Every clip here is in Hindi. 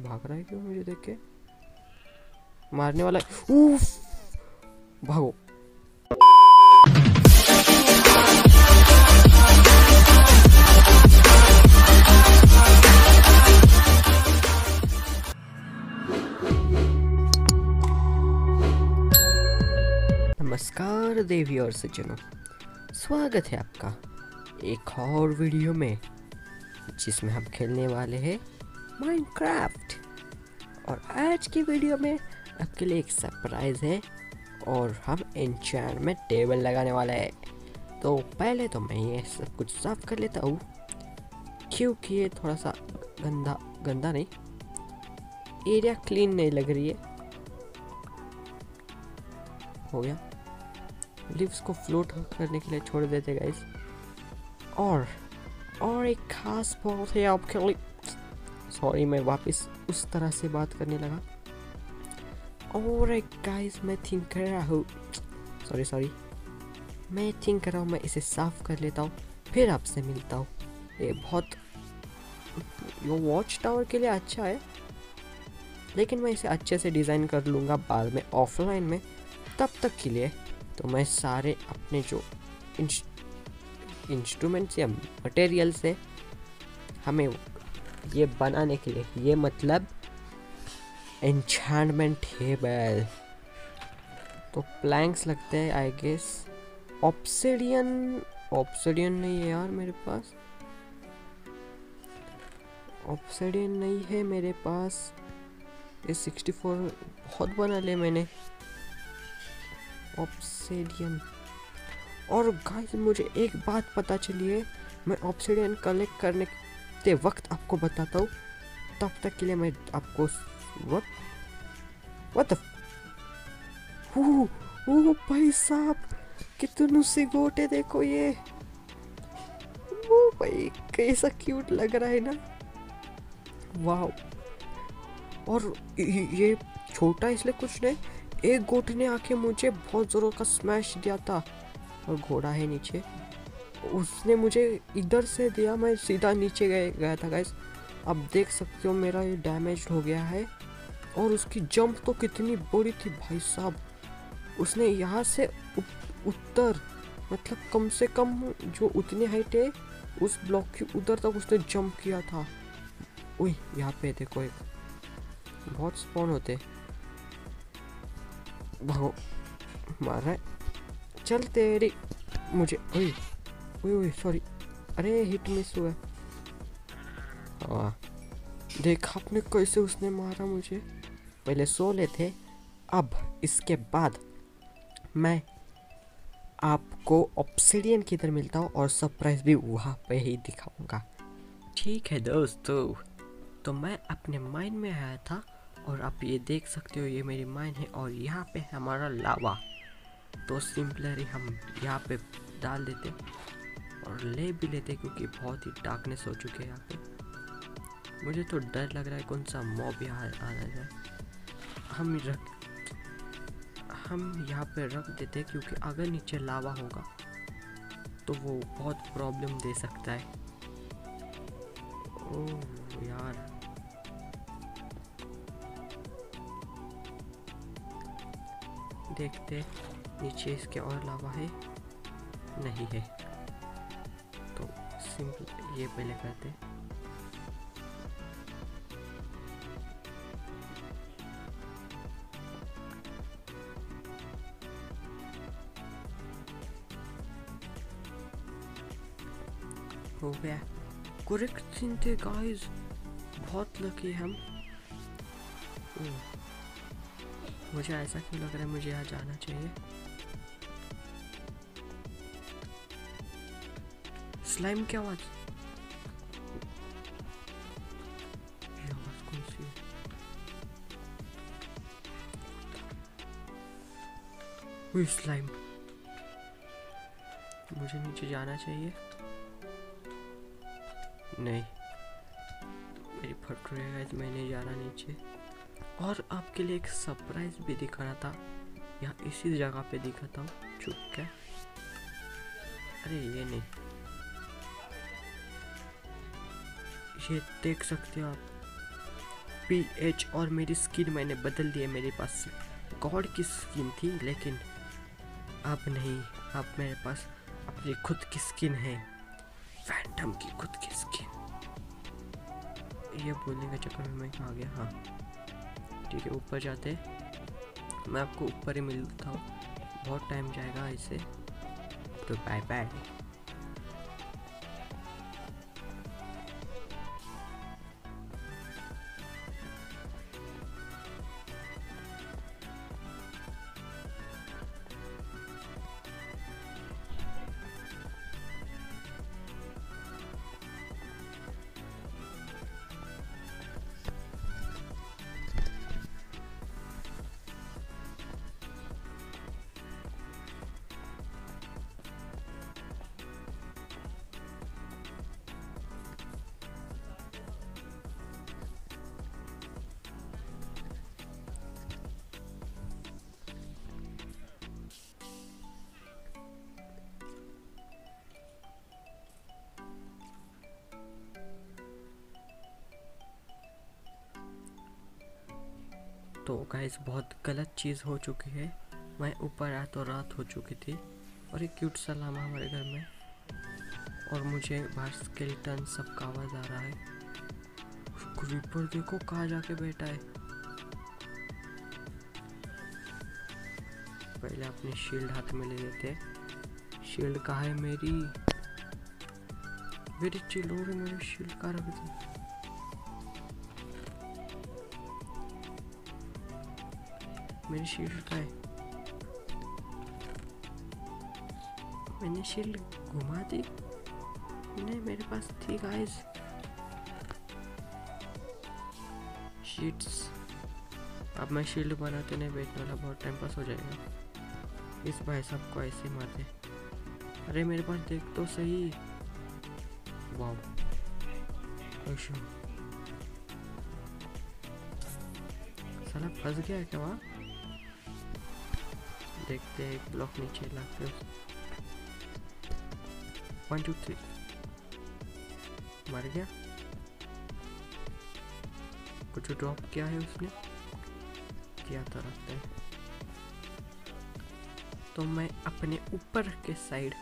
भाग रहा है क्यों मुझे देख के? मारने वाला उफ! भागो। नमस्कार, देवी और सज्जनों। स्वागत है आपका एक और वीडियो में, जिसमें हम खेलने वाले हैं माइनक्राफ्ट और आज की वीडियो में आपके लिए एक सरप्राइज़ है और हम एंचार में टेबल लगाने वाले हैं। तो पहले तो मैं ये सब कुछ साफ़ कर लेता हूँ, क्योंकि ये थोड़ा सा गंदा गंदा नहीं। एरिया क्लीन नहीं लग रही है। हो गया। लिव्स को फ्लोट करने के लिए छोड़ देते गाइस और और एक खास बात है आपके लिए। सॉरी मैं वापस उस तरह से बात करने लगा। और गाइस मैं थिंक कर रहा हूँ। सॉरी सॉरी मैं थिंक कर रहा हूँ, मैं इसे साफ़ कर लेता हूँ, फिर आपसे मिलता हूँ। ये बहुत, यो वॉच टावर के लिए अच्छा है। लेकिन मैं इसे अच्छे से डिज़ाइन कर लूँगा बाद में ऑफलाइन में, तब तक के लिए। तो मैं सारे अपने जो इंस्ट्रूमेंट्स या मटेरियल्स है, हमें ये बनाने के लिए। ये मतलब एन्चांटमेंट टेबल तो प्लैंक्स लगते हैं आई गेस ऑप्सिडियन ऑप्सिडियन नहीं है यार मेरे पास। ऑप्सिडियन नहीं है मेरे पास। ये 64 बहुत बना ले मैंने। ऑप्सिडियन और गाइस मुझे एक बात पता चली है। मैं ऑप्सिडियन कलेक्ट करने के वक्त आपको बताता हूँ तब तक के लिए मैं आपको द ओ भाई साहब कितने से गोटे देखो ये ओ भाई कैसा क्यूट लग रहा है ना वाह और ये छोटा इसलिए कुछ नहीं एक गोट ने आके मुझे बहुत ज़ोरों का स्मैश दिया था और घोड़ा है नीचे उसने मुझे इधर से दिया, मैं सीधा नीचे गए, गया था गैस अब देख सकते हो मेरा ये डैमेज हो गया है। और उसकी जंप तो कितनी बड़ी थी भाई साहब। उसने यहाँ से उत्तर मतलब कम से कम जो उतनी हाइट है, उस ब्लॉक की उधर तक उसने जंप किया था। उई, यहाँ पे देखो एक। बहुत स्पॉन होते। भागो, मार रहा है। चल तेरी, मुझे ओए ओए ओए सॉरी अरे हिट मिस हुआ। हाँ देखा, आपने कैसे उसने मारा मुझे? पहले सो ले थे, अब इसके बाद मैं आपको ऑप्सीडियन की तरह मिलता हूँ और सरप्राइज़ भी वहाँ पे ही दिखाऊँगा। ठीक है दोस्तों तो मैं अपने माइंड में आया था और आप ये देख सकते हो, ये मेरी माइंड है और यहाँ पे हमारा लावा तो सिंपलरी हम यहाँ पे डाल देते। और ले भी लेते क्योंकि बहुत ही डार्कनेस हो चुके हैं यहाँ पे। मुझे तो डर लग रहा है कौन सा मॉब यहाँ आ जाए हम रख, हम यहाँ पे रख देते क्योंकि अगर नीचे लावा होगा तो वो बहुत प्रॉब्लम दे सकता है। ओह यार। देखते नीचे इसके और लावा है? नहीं है। सिंपल ये पहले करते हो। गया। करेक्ट सीन थे गाइस बहुत लकी हम। मुझे ऐसा क्यों लग रहा है, मुझे यहाँ जाना चाहिए। स्लाइम की आवाज़ स्लाइम मुझे नीचे जाना चाहिए। नहीं। मेरी फट रही है मैं नहीं जा नीचे। और आपके लिए एक सरप्राइज़ भी दिखाना था। यहाँ इसी जगह पे दिखाता हूँ। चुप क्या? अरे ये नहीं। ये देख सकते हो आप। पी एच और मेरी स्किन मैंने बदल दी है मेरे पास गॉड की स्किन थी, लेकिन अब नहीं। अब मेरे पास अपनी खुद की स्किन है। फैंटम की खुद की स्किन। ये बोलने के चक्कर में मैं कहाँ गया? हाँ। ठीक है, ऊपर जाते मैं आपको ऊपर ही मिलता हूँ। बहुत टाइम जाएगा इसे। तो बाय बाय तो गाइस बहुत गलत चीज़ हो चुकी है। मैं ऊपर आया तो रात हो चुकी थी और एक क्यूट सा लामा हमारे घर में और मुझे बाहर स्केलेटन सबका आवाज़ आ रहा है। क्रीपर देखो कहाँ जाके बैठा है। पहले अपनी शील्ड हाथ में ले लेते शील्ड कहाँ है मेरी? मेरी चिलोर मेरी शील्ड कहाँ रख दी मेरी शील्ड है मैंने शील्ड घुमा दी नहीं मेरे पास थी गाइस शीट्स अब मैं शील्ड बनाते नहीं बैठने वाला बहुत टाइम पास हो जाएगा इस भाई साहब को ऐसे मारते अरे मेरे पास देख तो सही अच्छा साला फंस गया क्या वहाँ देखते हैं ब्लॉक नीचे लाते वन टू थ्री मर गया कुछ ड्रॉप किया है उसने? किया तो रखते हैं तो मैं अपने ऊपर के साइड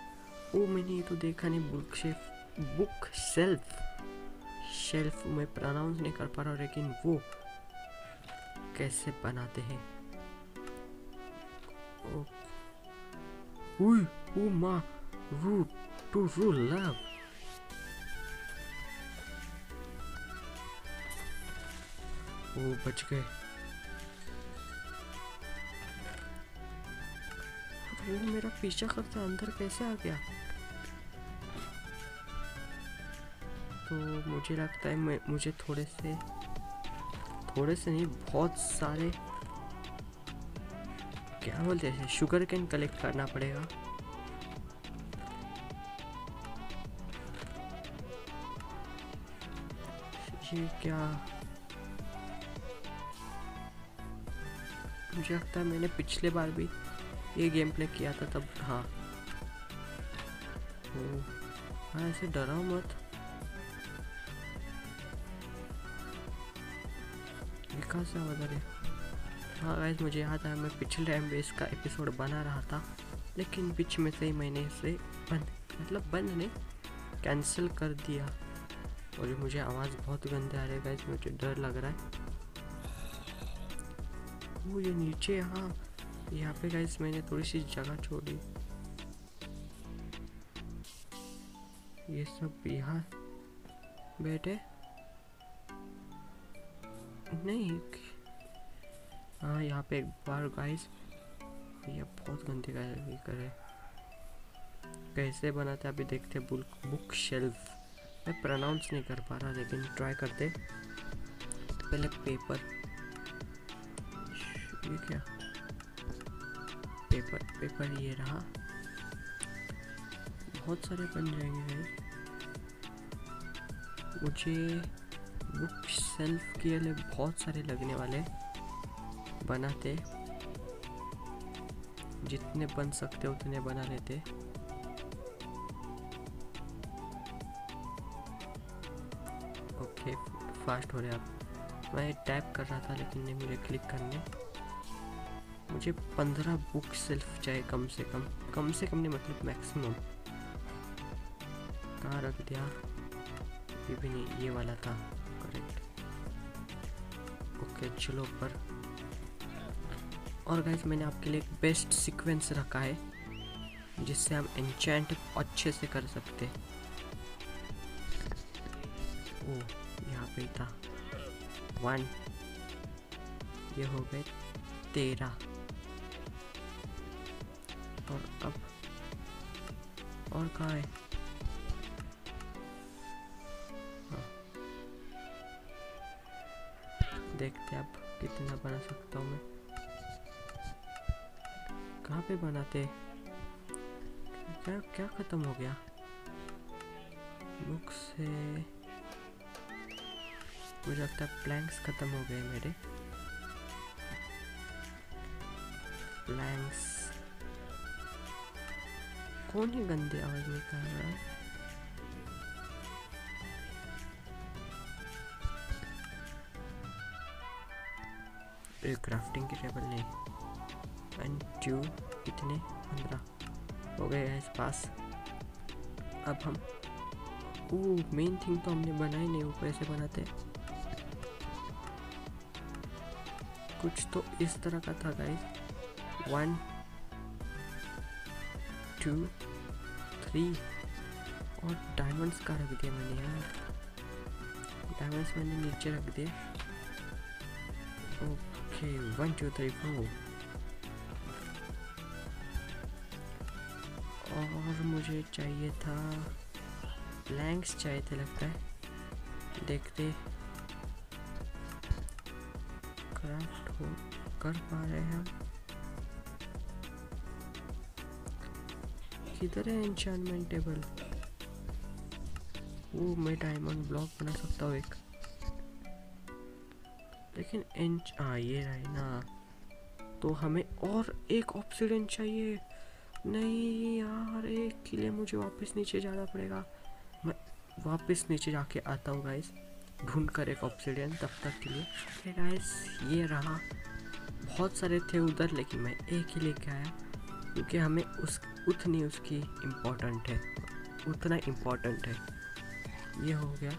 वो मैंने ये तो देखा नहीं book chef book self shelf में प्रोनाउंस नहीं कर पा रहा लेकिन वो कैसे बनाते हैं? ओ माँ रू टू रू लव ओ बच गए वो मेरा पीछा करता अंदर कैसे आ गया तो मुझे लगता है मैं मुझे थोड़े से थोड़े से नहीं बहुत सारे क्या बोलते हैं शुगर कैन कलेक्ट करना पड़ेगा। ये क्या? मुझे लगता है मैंने पिछले बार भी ये गेम प्ले किया था तब हाँ। ऐसे डराओ मत। ये कहाँ से रही है? हाँ गाइस मुझे याद आया मैं पिछले टाइम भी इसका एपिसोड बना रहा था, लेकिन बीच में से ही मैंने इसे बंद मतलब बंद नहीं कैंसिल कर दिया। और मुझे आवाज़ बहुत गंदे आ रही है गाइस मुझे डर लग रहा है। वो ये नीचे यहाँ यहाँ पे गाइस मैंने थोड़ी सी जगह छोड़ी। ये सब यहाँ बैठे? नहीं हाँ यहाँ पे एक बार गाइस ये बहुत गंदी करे कैसे बनाते अभी देखते बुक बुक शेल्फ मैं प्रोनाउंस नहीं कर पा रहा, लेकिन ट्राई करते पहले पेपर ये क्या? पेपर पेपर ये रहा। बहुत सारे बन जाएँगे गाइस मुझे बुक सेल्फ के लिए बहुत सारे लगने वाले बनाते। जितने बन सकते उतने बना लेते। ओके फास्ट हो रहे आप। मैं टाइप कर रहा था, लेकिन नहीं मुझे क्लिक करने। मुझे पंद्रह बुक सेल्फ चाहिए कम से कम। कम से कम नहीं मतलब मैक्सिमम कहाँ रख दिया? ये भी नहीं, ये वाला था। करेक्ट ओके चलो ऊपर और गाइस मैंने आपके लिए एक बेस्ट सीक्वेंस रखा है, जिससे हम एंचेंट अच्छे से कर सकते ओ, यहाँ पे था। वन ये हो गए तेरह। और अब और कहाँ है? हाँ। देखते अब कितना बना सकता हूँ मैं। कहाँ पे बनाते? क्या क्या खत्म हो गया? बुक से मुझे लगता है प्लैंक्स खत्म हो गए मेरे। प्लैंक्स कौन ही गंदे आवाज़ निकाल रहा है? क्राफ्टिंग की टेबल नहीं। वन टू कितने पंद्रह हो गए हैं पास। अब हम वो मेन थिंग तो हमने बनाई नहीं वो कैसे बनाते कुछ तो इस तरह का था गाइस वन टू थ्री और डायमंड्स का रख दिया मैंने यार। डायमंड्स मैंने नीचे रख दिए। Okay one two three four और मुझे चाहिए था ब्लैंक्स चाहिए थे लगता है। देखते क्राफ्ट हो, कर पा रहे हैं किधर है एन्चांटमेंट टेबल वो मैं डायमंड ब्लॉक बना सकता हूँ एक। लेकिन इंच हाँ ये रहा ना। तो हमें और एक ऑप्सीडन चाहिए। नहीं यार, एक के लिए मुझे वापस नीचे जाना पड़ेगा। मैं वापस नीचे जाके आता हूँ गाइस ढूंढ कर एक ऑप्सीडियन तब तक के लिए। गाइस ये रहा। बहुत सारे थे उधर, लेकिन मैं एक ही लेके आया। क्योंकि हमें उस, उतनी उसकी इम्पोर्टेंट है। उतना इम्पोर्टेंट है। ये हो गया।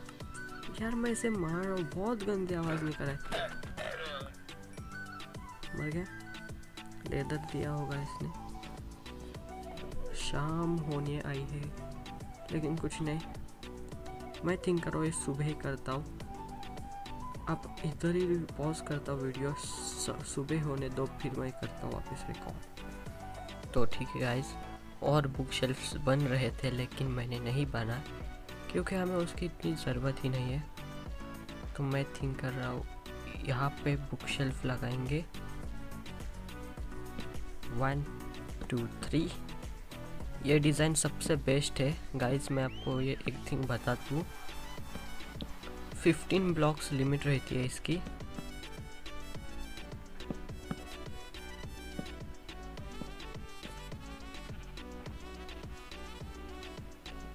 यार, मैं इसे मार रहा हूँ। बहुत गंदी आवाज़ निकल रहा है। मर गया। लेदर दिया होगा इसने। शाम होने आई है, लेकिन कुछ नहीं। मैं थिंक करो ये सुबह ही करता हूँ। अब इधर ही पॉज करता हूँ वीडियो सुबह होने दो, फिर मैं करता हूँ वापस रिकॉर्ड तो ठीक है गाइस और बुक शेल्फ्स बन रहे थे, लेकिन मैंने नहीं बना, क्योंकि हमें उसकी इतनी ज़रूरत ही नहीं है। तो मैं थिंक कर रहा हूँ, यहाँ पे बुक शेल्फ लगाएँगे। वन टू थ्री ये डिज़ाइन सबसे बेस्ट है। गाइस, मैं आपको ये एक थिंग बता दूँ फिफ्टीन ब्लॉक्स लिमिट रहती है इसकी।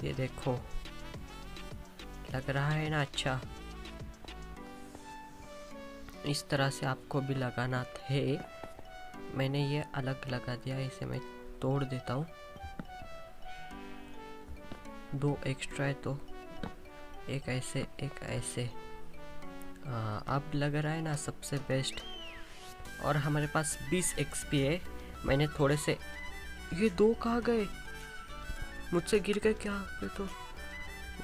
ये देखो, लग रहा है ना अच्छा? इस तरह से आपको भी लगाना है। मैंने ये अलग लगा दिया, इसे मैं तोड़ देता हूँ। दो एक्स्ट्रा है तो एक ऐसे एक ऐसे। आ, अब लग रहा है ना सबसे बेस्ट और हमारे पास 20 एक्सपी है। मैंने थोड़े से ये दो कहाँ गए? मुझसे गिर गए क्या? ये तो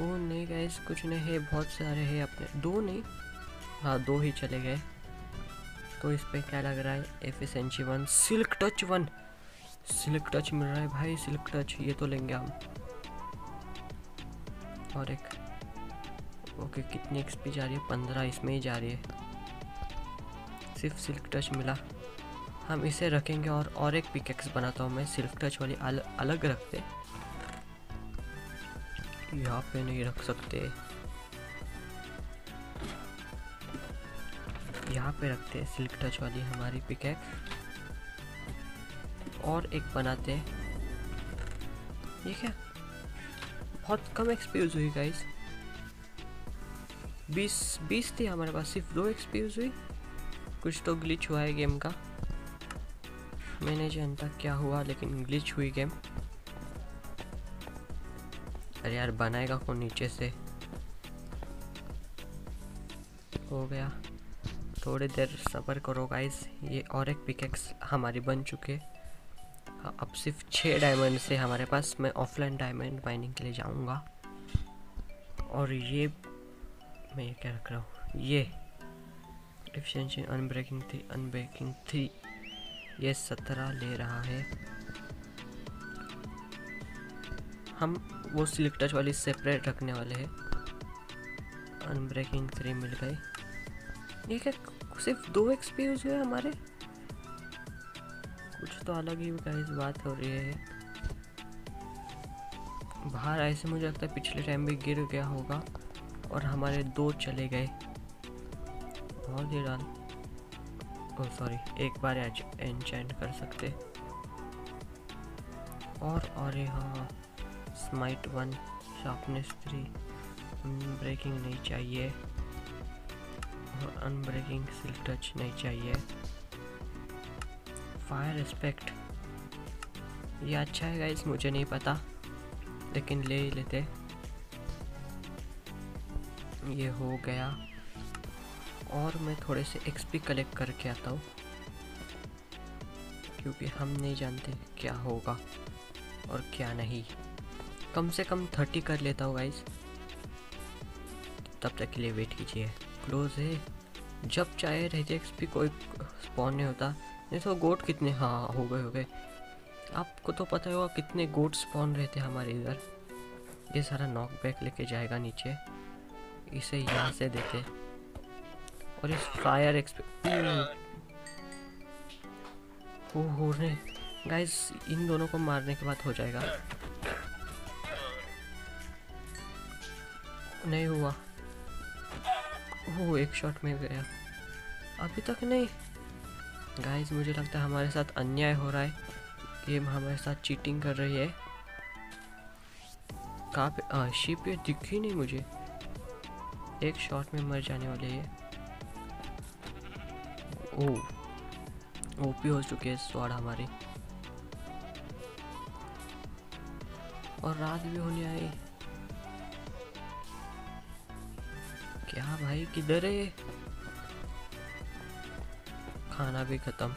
वो नहीं गए कुछ नहीं है बहुत सारे हैं अपने। दो नहीं? हाँ दो ही चले गए। तो इस पर क्या लग रहा है? Efficiency one silk touch one silk touch मिल रहा है भाई सिल्क टच ये तो लेंगे हम। और एक ओके कितनी एक्सपी जा रही है? पंद्रह इसमें ही जा रही है। सिर्फ़ सिल्क टच मिला। हम इसे रखेंगे और और एक पिकेक्स बनाता हूँ मैं। सिल्क टच वाली अल, अलग रखते। यहाँ पे नहीं रख सकते। यहाँ पे रखते हैं सिल्क टच वाली हमारी पिकेक्स और एक बनाते हैं। ये क्या? बहुत कम एक्सपीरियंस हुई गाइस बीस बीस थी हमारे पास, सिर्फ़ दो एक्सपीरियंस हुई। कुछ तो ग्लिच हुआ है गेम का। मैंने जानता क्या हुआ, लेकिन ग्लिच हुई गेम अरे यार, बनाएगा कौन नीचे से? हो गया। थोड़ी देर सबर करो गाइस ये और एक पिकेक्स हमारी बन चुके। अब सिर्फ़ छः डायमंड से हमारे पास मैं ऑफलाइन डायमंड माइनिंग के लिए जाऊँगा। और ये मैं ये क्या रख रहा हूँ? ये। Efficiency unbreaking three unbreaking three ये सत्रह ले रहा है। हम वो सिल्क टच वाली सेपरेट रखने वाले हैं। अनब्रेकिंग थ्री मिल गई ये क्या सिर्फ़ दो एक्सपीरियंस हुए हमारे? कुछ तो अलग ही गाइस बात हो रही है। बाहर ऐसे मुझे लगता है पिछले टाइम भी गिर गया होगा और हमारे दो चले गए। और दे डाल। ओ सॉरी एक बार एंचेंट कर सकते। और अरे हाँ smite one sharpness three breaking नहीं चाहिए। और अनब्रेकिंग सिल टच नहीं चाहिए। Fire aspect. ये अच्छा है गाइस मुझे नहीं पता, लेकिन ले ही लेते। ये हो गया। और मैं थोड़े से एक्सपी कलेक्ट करके आता हूँ, क्योंकि हम नहीं जानते क्या होगा और क्या नहीं। कम से कम थर्टी कर लेता हूँ गाइस तब तक के लिए वेट कीजिए। क्लोज है। जब चाहे रहते एक्सपी कोई स्पॉन नहीं होता। तो गोट कितने हाँ हो गए हो गए। आपको तो पता होगा कितने गोट स्पॉन रहते हैं हमारे इधर। ये सारा नॉक बैक लेके जाएगा नीचे। इसे यहाँ से देते। और इस फायर हो हो रहे गाइस इन दोनों को मारने के बाद हो जाएगा। नहीं हुआ। वो एक शॉट में गया। अभी तक नहीं। गाइस मुझे लगता है हमारे साथ अन्याय हो रहा है। गेम हमारे साथ चीटिंग कर रही है। कहाँ पे? शिप ये दिखी नहीं मुझे। एक शॉट में मर जाने वाले ये ओ ओपी हो चुकी है स्वाड हमारी। और रात भी होने आई। क्या भाई, किधर है? खाना भी खत्म।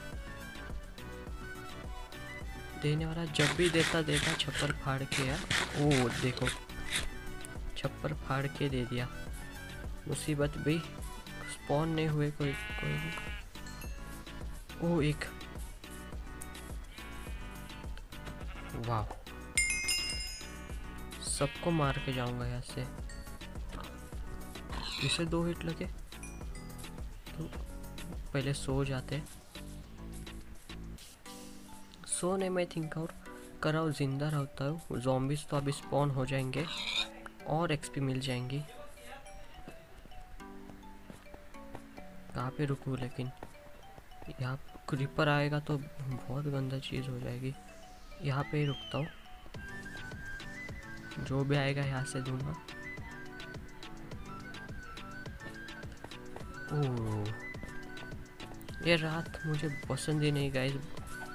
देने वाला जब भी देता देता छप्पर फाड़ के यार ओ, देखो, छप्पर फाड़ के दे दिया। मुसीबत भी स्पॉन नहीं हुए कोई कोई भी। ओ, एक। वाह। सबको मार के जाऊँगा यहाँ से। इसे दो हिट लगे। तो पहले सो जाते। सोने में थिंक और कराओ, ज़िंदा रहता हूँ। जॉम्बिस तो अभी स्पॉन हो जाएँगे और एक्सपी मिल जाएँगी। कहाँ पे रुकूँ लेकिन? यहाँ क्रीपर आएगा तो बहुत गंदा चीज़ हो जाएगी। यहाँ पे ही रुकता हूँ। जो भी आएगा यहाँ से दूँगा। ओह। ये रात मुझे पसंद ही नहीं गाइस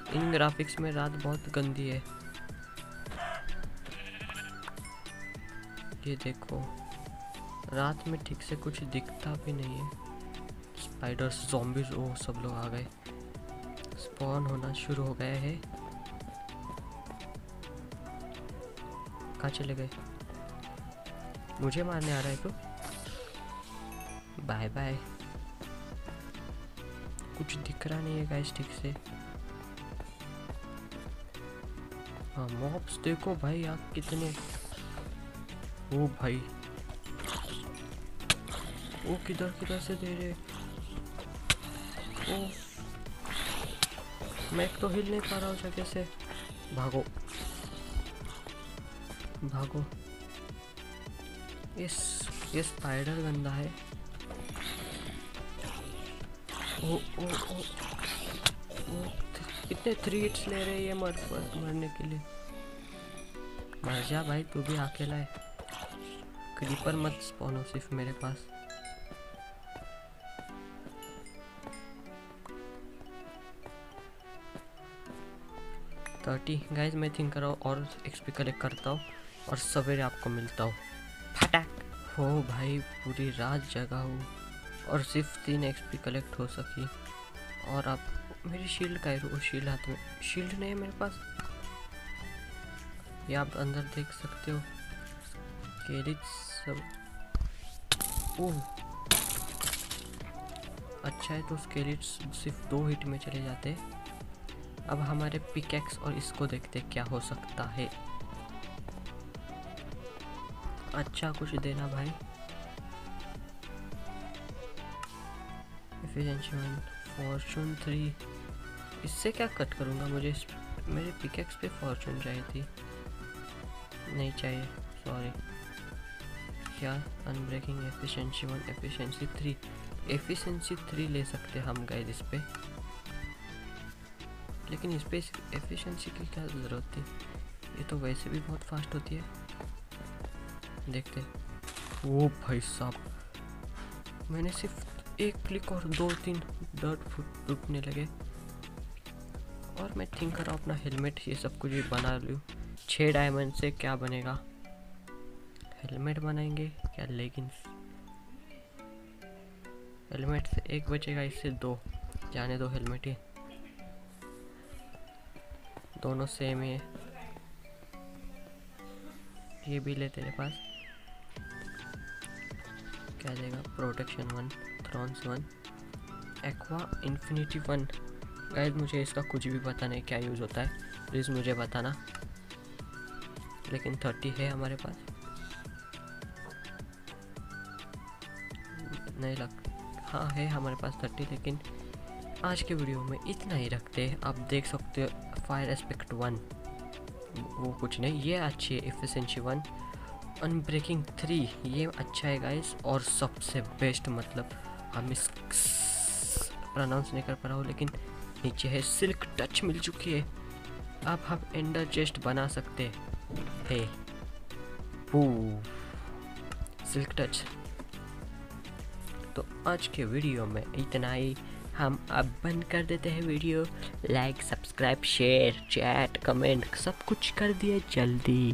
इन ग्राफिक्स में रात बहुत गंदी है। ये देखो, रात में ठीक से कुछ दिखता भी नहीं है। स्पाइडर्स zombies, ओ, सब लोग आ गए। स्पॉन होना शुरू हो गए है। कहाँ चले गए? मुझे मारने आ रहा है तो? बाय बाय कुछ दिख रहा नहीं है गाइस ठीक से। हाँ मॉब्स देखो भाई, आप कितने। ओ भाई। वो किधर किधर से दे रहे? ओ। मैं तो हिल नहीं पा रहा हूँ जगह से। भागो। भागो। इस ये स्पाइडर गंदा है। कितने थ्री हिट्स ले रहे ये मर, मर, मरने के लिए? मर जा भाई तू भी अकेला है। क्रीपर मत स्पॉन हो सिर्फ़ मेरे पास। थर्टी गाइज़ मैं थिंक कर रहा हूँ और एक्सपी कलेक्ट करता हूँ और सवेरे आपको मिलता हूँ। फटाक। हो भाई पूरी रात जगा हूँ। और सिर्फ़ तीन एक्सपी कलेक्ट हो सकी। और आप मेरी शील्ड का है शील्ड हाथ में शील्ड नहीं है मेरे पास। ये आप अंदर देख सकते हो। केरिट सब। ओह। अच्छा है तो स्केलिट्स सिर्फ़ दो हिट में चले जाते। अब हमारे पिकेक्स और इसको देखते क्या हो सकता है। अच्छा कुछ देना भाई। वन फॉर्चून थ्री इससे क्या कट करूँगा? मुझे मेरे पिकेक्स पे फॉर्चून चाहिए थी। नहीं चाहिए सॉरी क्या? Unbreaking efficiency one efficiency three efficiency three ले सकते हम गए इस पर लेकिन इस पर एफिशिएंसी की क्या ज़रूरत थी? ये तो वैसे भी बहुत फास्ट होती है। देखते ओ भाई साहब। मैंने सिर्फ़ एक क्लिक और दो तीन डर्ट फुट टूटने लगे। और मैं थिंक कर रहा हूँ, अपना हेलमेट ये सब कुछ भी बना लूँ। छः डायमंड से क्या बनेगा? हेलमेट बनाएँगे, क्या लेकिन हेलमेट से एक बचेगा, इससे दो। जाने दो हेलमेट ही। दोनों सेम ही है। ये भी ले तेरे पास। क्या देगा? Protection one thorns one aqua infinity one guide मुझे इसका कुछ भी पता नहीं क्या यूज़ होता है। प्लीज़ मुझे बताना। लेकिन थर्टी है हमारे पास। नहीं लग हाँ है हमारे पास थर्टी लेकिन आज के वीडियो में इतना ही रखते हैं। आप देख सकते हो फायर एस्पेक्ट वन वो कुछ नहीं, ये अच्छी है एफिशिएंसी वन अनब्रेकिंग थ्री ये अच्छा है गाइस और सबसे बेस्ट मतलब हम इस प्रोनाउंस नहीं कर पा रहा हूँ, लेकिन नीचे है, सिल्क टच मिल चुकी है। अब हम एंडर चेस्ट बना सकते हैं। Silk touch. तो आज के वीडियो में इतना ही। हम अब बंद कर देते हैं video. Like subscribe share chat comment सब कुछ कर दिए जल्दी।